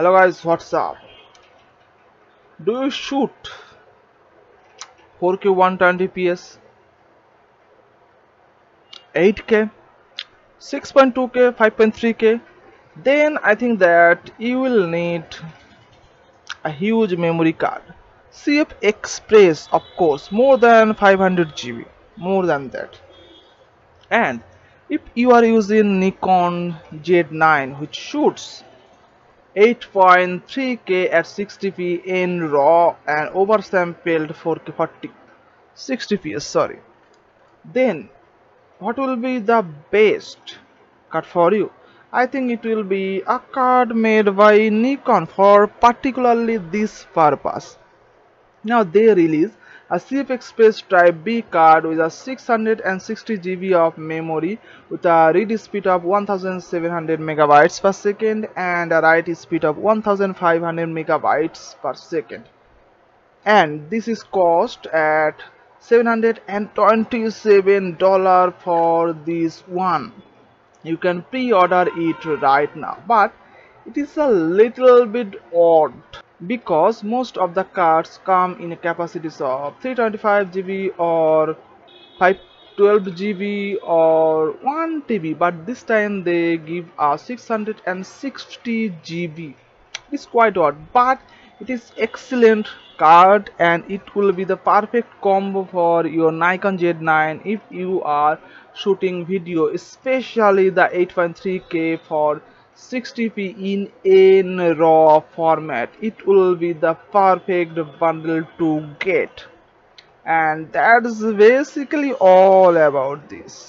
hello guys what's up? Do you shoot 4k 120ps 8k 6.2k 5.3k then I think that you will need a huge memory card. CF Express of course more than 500 GB more than that. And if you are using Nikon Z9 which shoots 8.3k at 60p in RAW and oversampled 4k 40 60p uh, sorry. Then what will be the best card for you? I think it will be a card made by Nikon for particularly this purpose. Now they release a CF Express Type B card with a 660 GB of memory with a read speed of 1700 megabytes per second and a write speed of 1500 megabytes per second. And this is cost at 727 dollar for this one. You can pre-order it right now but it is a little bit odd because most of the cards come in capacities of 325 GB or 512 GB or 1 TB but this time they give a 660 GB it's quite odd but it is excellent card and it will be the perfect combo for your Nikon Z9 if you are shooting video especially the 8.3k for 60p in in raw format. It will be the perfect bundle to get. And that's basically all about this